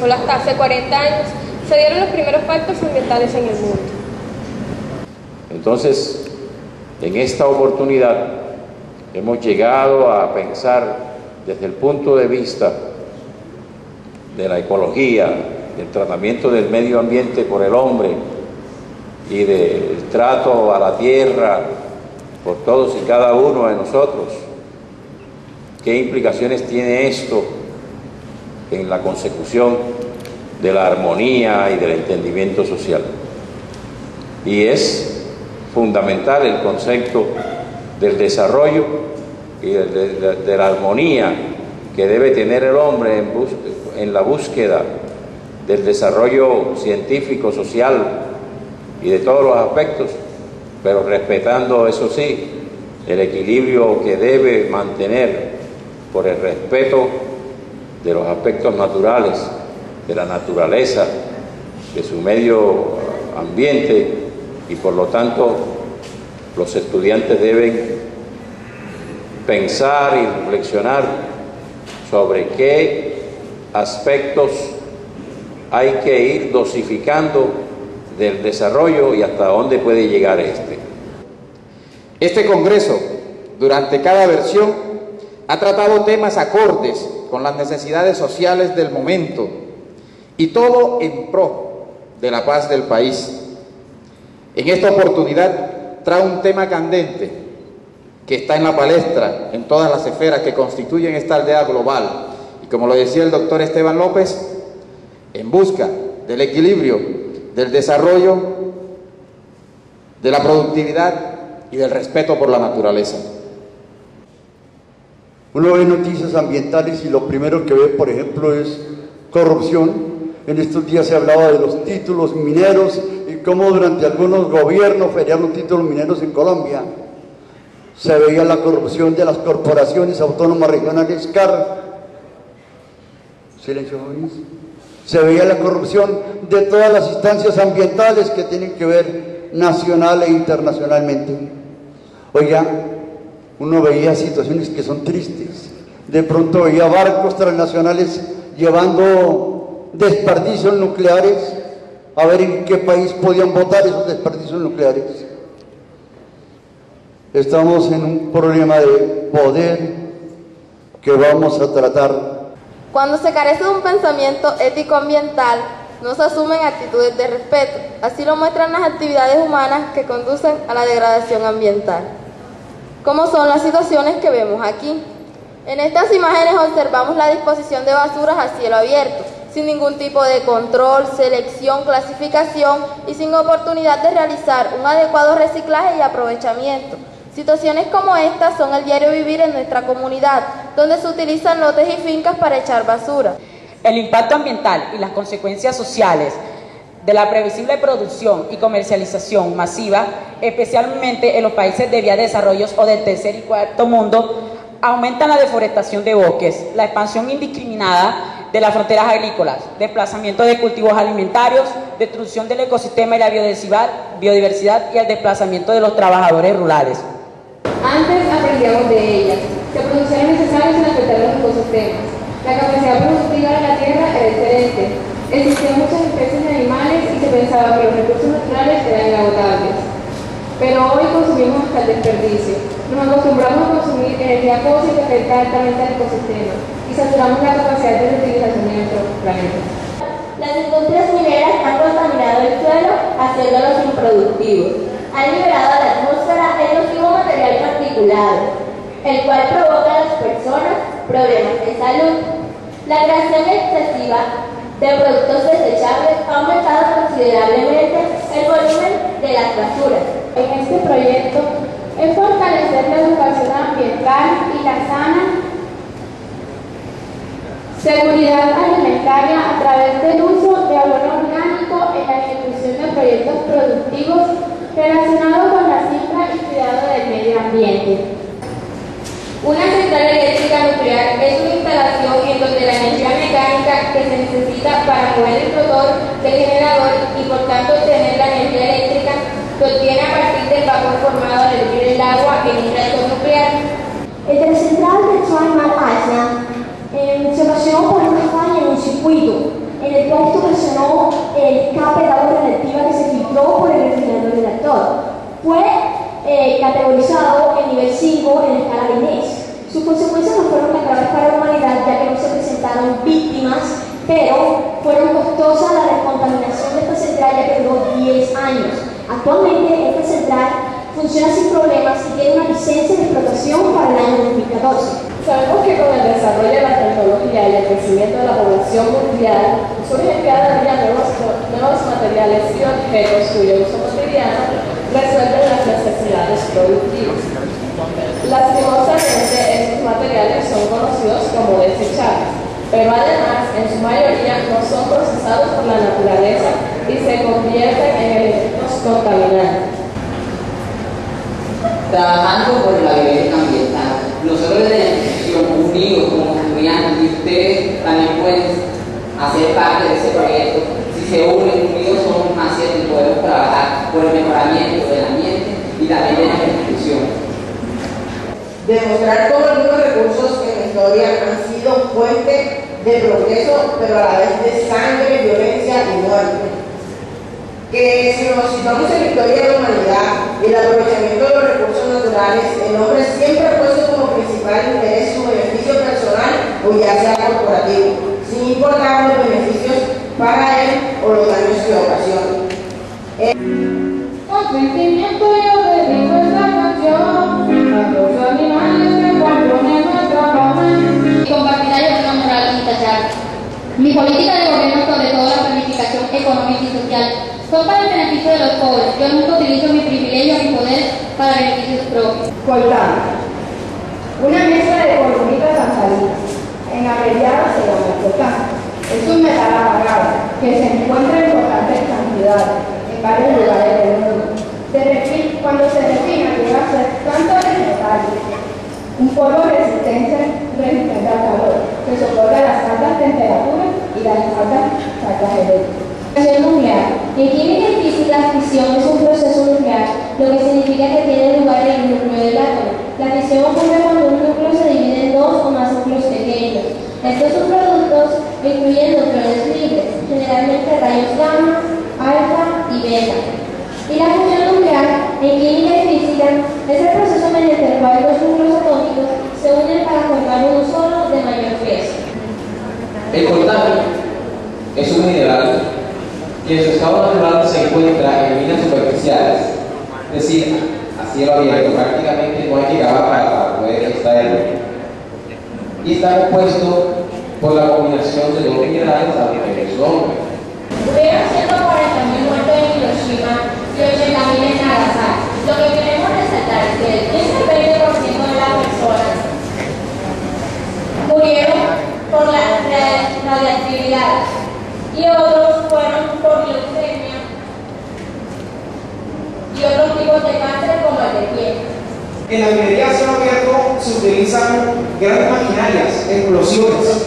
solo hasta hace 40 años se dieron los primeros pactos ambientales en el mundo. Entonces, en esta oportunidad hemos llegado a pensar desde el punto de vista de la ecología, del tratamiento del medio ambiente por el hombre y del trato a la tierra por todos y cada uno de nosotros. ¿Qué implicaciones tiene esto en la consecución de la armonía y del entendimiento social? Y es fundamental el concepto del desarrollo y de, la armonía que debe tener el hombre en, en la búsqueda del desarrollo científico, social y de todos los aspectos, pero respetando, eso sí, el equilibrio que debe mantener por el respeto de los aspectos naturales, de la naturaleza, de su medio ambiente y por lo tanto los estudiantes deben pensar y reflexionar sobre qué aspectos hay que ir dosificando del desarrollo y hasta dónde puede llegar este. Este Congreso, durante cada versión, ha tratado temas acordes con las necesidades sociales del momento y todo en pro de la paz del país. En esta oportunidad trae un tema candente que está en la palestra en todas las esferas que constituyen esta aldea global y como lo decía el doctor Esteban López, en busca del equilibrio del desarrollo, de la productividad y del respeto por la naturaleza. Uno ve noticias ambientales y lo primero que ve, por ejemplo, es corrupción. En estos días se hablaba de los títulos mineros y cómo durante algunos gobiernos feriaron los títulos mineros en Colombia. Se veía la corrupción de las corporaciones autónomas regionales CAR. Silencio, jóvenes se veía la corrupción de todas las instancias ambientales que tienen que ver nacional e internacionalmente. Oiga, uno veía situaciones que son tristes. De pronto veía barcos transnacionales llevando desperdicios nucleares a ver en qué país podían votar esos desperdicios nucleares. Estamos en un problema de poder que vamos a tratar cuando se carece de un pensamiento ético-ambiental, no se asumen actitudes de respeto. Así lo muestran las actividades humanas que conducen a la degradación ambiental. Como son las situaciones que vemos aquí. En estas imágenes observamos la disposición de basuras a cielo abierto, sin ningún tipo de control, selección, clasificación y sin oportunidad de realizar un adecuado reciclaje y aprovechamiento. Situaciones como estas son el diario vivir en nuestra comunidad, donde se utilizan lotes y fincas para echar basura. El impacto ambiental y las consecuencias sociales de la previsible producción y comercialización masiva, especialmente en los países de vía de desarrollo o del tercer y cuarto mundo, aumentan la deforestación de bosques, la expansión indiscriminada de las fronteras agrícolas, desplazamiento de cultivos alimentarios, destrucción del ecosistema y la biodiversidad y el desplazamiento de los trabajadores rurales. Antes aprendíamos de ellas. Se producían necesarios sin afectar los ecosistemas. La capacidad productiva de la tierra era excelente. Existían muchas especies de animales y se pensaba que los recursos naturales eran inagotables. Pero hoy consumimos hasta el desperdicio. Nos acostumbramos a consumir energía fósil que afecta altamente al ecosistema y saturamos la capacidad de reutilización de nuestro planeta. Las industrias mineras han contaminado el suelo haciéndolos improductivos. Han liberado a la atmósfera el nocivo material el cual provoca a las personas problemas de salud. La creación excesiva de productos desechables ha aumentado considerablemente el volumen de las basuras. En este proyecto es fortalecer la educación ambiental y la sana seguridad alimentaria a través del uso de abono orgánico en la ejecución de proyectos productivos relacionados con la cifra y cuidado del medio ambiente. Una central eléctrica nuclear es una instalación en donde la energía mecánica que se necesita para mover el motor del generador y por tanto obtener la energía eléctrica se obtiene a partir del vapor formado al hervir el agua en un reactor nuclear. El central de Zweimal Island eh, se ocasionó por una falla cortocircuito. En el cual ocasionó el escape de agua relativa que se filtró por el refrigerador del actor. Fue eh, categorizado en nivel 5 en la escala de Inés. Sus consecuencias no fueron tan graves para la humanidad ya que no se presentaron víctimas, pero fueron costosas la descontaminación de esta central ya que duró 10 años. Actualmente esta central funciona sin problemas y tiene una licencia de explotación para el año 2014. Sabemos que con el desarrollo de la tecnología y el crecimiento de la población mundial, surgen cada día nuevos, nuevos materiales y objetos cuyo uso cotidiano resuelven las necesidades productivas. Lastimosamente, estos materiales son conocidos como desechables, pero además, en su mayoría, no son procesados por la naturaleza y se convierten en elementos contaminantes. Trabajando por la vivienda ambiental, nosotros de la institución unidos como estudiantes y ustedes también pueden hacer parte de ese proyecto. Si se unen unidos somos más ciertos y podemos trabajar por el mejoramiento del ambiente y también de nuestra institución. Demostrar todos los recursos que en la historia han fuente de progreso, pero a la vez de sangre, violencia y muerte que si nos situamos en la historia de la humanidad y el aprovechamiento de los recursos naturales, el hombre siempre ha puesto como principal interés su beneficio personal o ya sea corporativo, sin importar los beneficios para él o los daños que ocasiona. Con Política de gobierno sobre todo la planificación económica y social son para el beneficio de los pobres. Yo nunca utilizo mi privilegio mi poder para beneficios propios. Coltán. Una mezcla de colomitas sanzalinas. En abreviado se llama coltán. Es un metal apagado que se encuentra en importantes cantidades en varios lugares del mundo. Cuando se refina llega a ser tanto de metal, un polvo resistente, resistente al calor, que soporta las altas temperaturas y las altas cargas eléctricas. Fisión nuclear. En química y física, la fisión es un proceso nuclear, lo que significa que tiene lugar en el núcleo del átomo. La fisión ocurre cuando un núcleo se divide en dos o más núcleos pequeños. Estos subproductos incluyen neutrones libres, generalmente rayos gamma, alfa y beta. Y la fusión nuclear, en química y física, es el proceso mediante el cual dos núcleos se unen para formar uno solo de mayor peso. El coltán es un mineral que en su estado natural se encuentra en minas superficiales, es decir, a cielo abierto, prácticamente no hay que cavar para poder extraerlo. Y está compuesto por la combinación de dos minerales, aunque son Hubieron 140.000 muertos en Hiroshima y 80.000 en Nagasaki. Lo que queremos resaltar es que el 15 20% de las personas murieron por la ra- radiactividad y otros fueron por leucemia y otros tipos de cáncer como el de piel. En la minería a cielo abierto se utilizan grandes maquinarias, explosiones,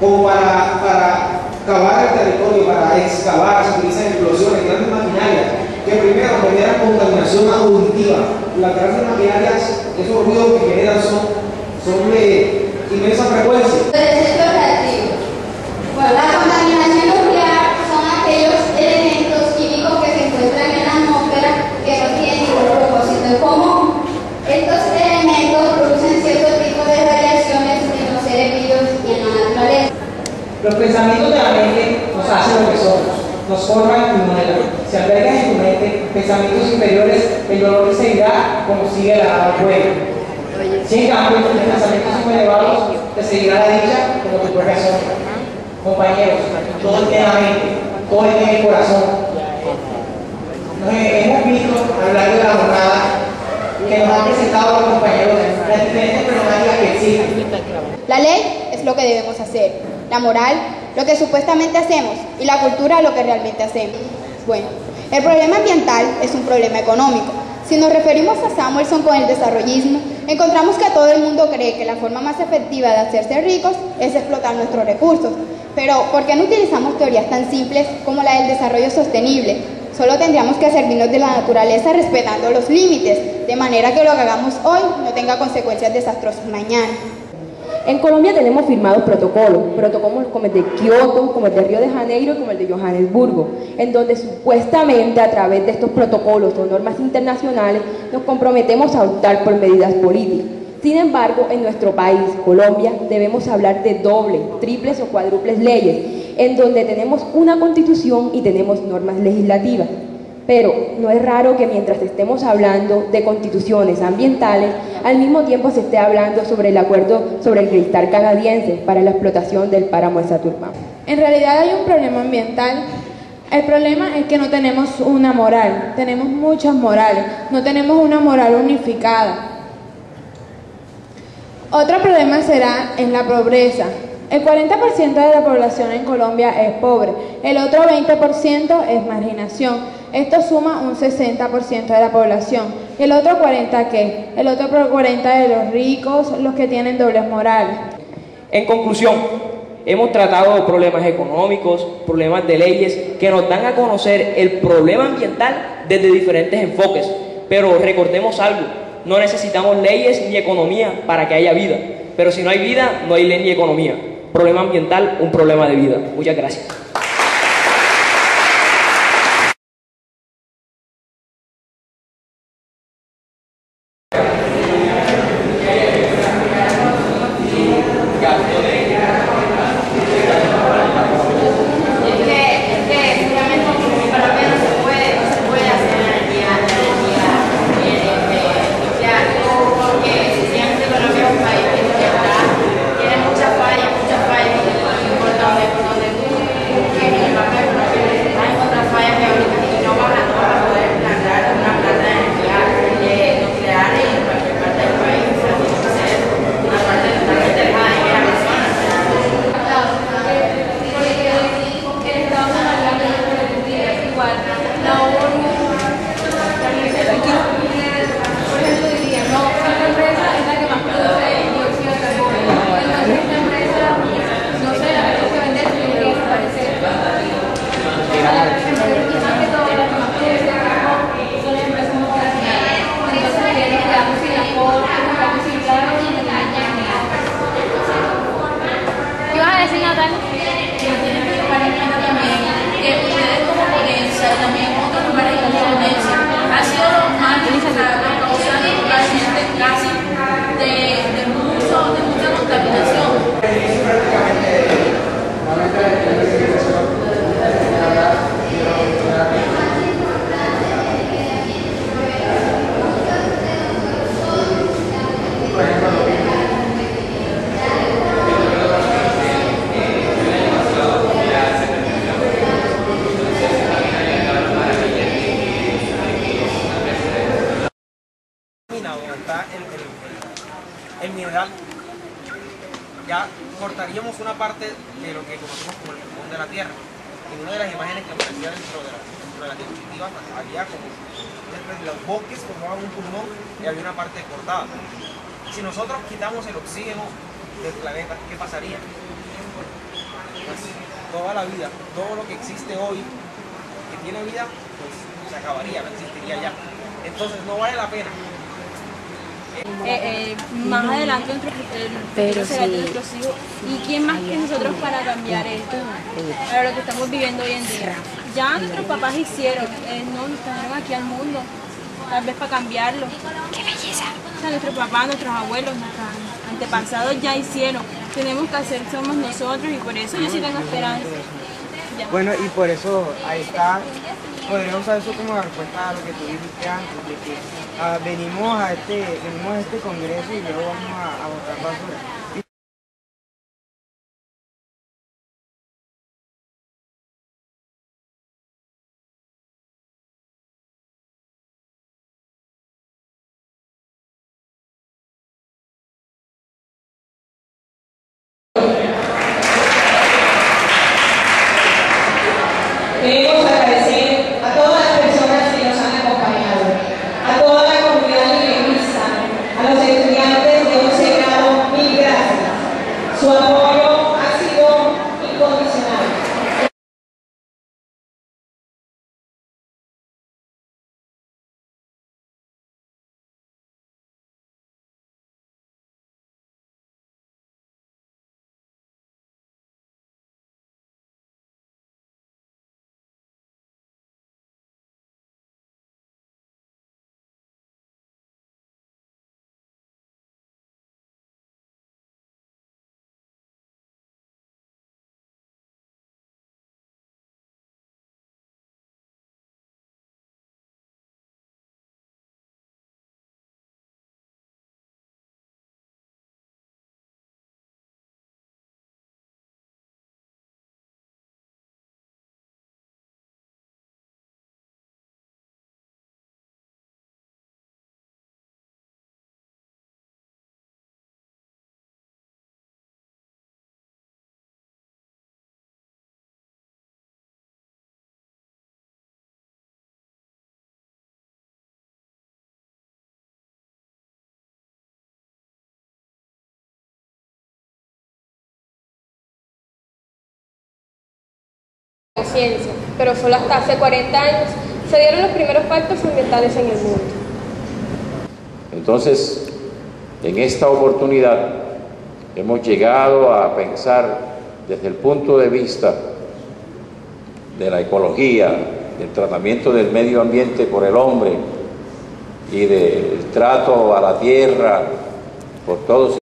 como para, para cavar el territorio, para excavar, se utilizan explosiones, grandes maquinarias, que primero generan contaminación auditiva. Las grandes maquinarias, esos ruidos que generan son, son de inmensa frecuencia. Bueno, la contaminación nuclear son aquellos elementos químicos que se encuentran en la atmósfera que no tienen ningún propósito en común. Estos elementos producen cierto tipo de radiaciones en los seres vivos y en la naturaleza. Los pensamientos de la mente nos hacen lo que somos, nos forman y modelan. Si albergas en tu mente pensamientos inferiores, el dolor te seguirá como sigue la buena. Si en cambio tus pensamientos son elevados, te seguirá la dicha como tu propia sombra. Compañeros, todo en la mente, todo en el corazón. Nos hemos visto a lo largo de la jornada que nos han presentado los compañeros las diferentes problemáticas que existen. La ley es lo que debemos hacer, la moral lo que supuestamente hacemos y la cultura lo que realmente hacemos. Bueno, el problema ambiental es un problema económico. Si nos referimos a Samuelson con el desarrollismo, encontramos que todo el mundo cree que la forma más efectiva de hacerse ricos es explotar nuestros recursos. Pero, ¿por qué no utilizamos teorías tan simples como la del desarrollo sostenible? Solo tendríamos que servirnos de la naturaleza respetando los límites, de manera que lo que hagamos hoy no tenga consecuencias desastrosas mañana. En Colombia tenemos firmados protocolos, protocolos como el de Kioto, como el de Río de Janeiro y como el de Johannesburgo, en donde supuestamente a través de estos protocolos o normas internacionales nos comprometemos a optar por medidas políticas. Sin embargo, en nuestro país, Colombia, debemos hablar de doble, triples o cuádruples leyes, en donde tenemos una constitución y tenemos normas legislativas. Pero no es raro que mientras estemos hablando de constituciones ambientales, al mismo tiempo se esté hablando sobre el acuerdo sobre el cristal canadiense para la explotación del páramo de. En realidad hay un problema ambiental. El problema es que no tenemos una moral, tenemos muchas morales, no tenemos una moral unificada. Otro problema será en la pobreza. El 40% de la población en Colombia es pobre, el otro 20% es marginación. Esto suma un 60% de la población. ¿Y el otro 40% qué? El otro 40% de los ricos, los que tienen dobles morales. En conclusión, hemos tratado problemas económicos, problemas de leyes que nos dan a conocer el problema ambiental desde diferentes enfoques. Pero recordemos algo, no necesitamos leyes ni economía para que haya vida. Pero si no hay vida, no hay ley ni economía. Problema ambiental, un problema de vida. Muchas gracias. ¿Qué vas a decir, Natalia? que ustedes como ponencia, también otros lugares como ponencia, ha sido lo más causante pacientes casi de, de, mucho, de mucha contaminación. mina donde está el, el- el mineral, ya cortaríamos una parte de lo que conocemos como el pulmón de la Tierra. En una de las imágenes que aparecía dentro de la, dentro diapositiva, pues, había como los bosques formaban un pulmón y había una parte cortada. Si nosotros quitamos el oxígeno del planeta, ¿qué pasaría? Pues, toda la vida, todo lo que existe hoy, que tiene vida, pues se acabaría, no existiría ya. Entonces no vale la pena Eh, eh, más adelante nuestro, Pero será de sí. nuestros hijos. ¿Y quién más que nosotros para cambiar esto? Para lo que estamos viviendo hoy en día. Ya nuestros papás hicieron, eh, no nos trajeron aquí al mundo, tal vez para cambiarlo. ¡Qué belleza! O sea, nuestros papás, nuestros abuelos, nuestros antepasados ya hicieron. Tenemos que hacer, somos nosotros y por eso yo sí tengo esperanza. Ya. Bueno, y por eso ahí está, podríamos usar eso como respuesta a lo que tú dijiste antes, de que ah, venimos, a este, venimos a este congreso y luego vamos a, a botar basura. Ciencia, pero solo hasta hace 40 años se dieron los primeros pactos ambientales en el mundo. Entonces, en esta oportunidad hemos llegado a pensar desde el punto de vista de la ecología, del tratamiento del medio ambiente por el hombre y del trato a la tierra por todos.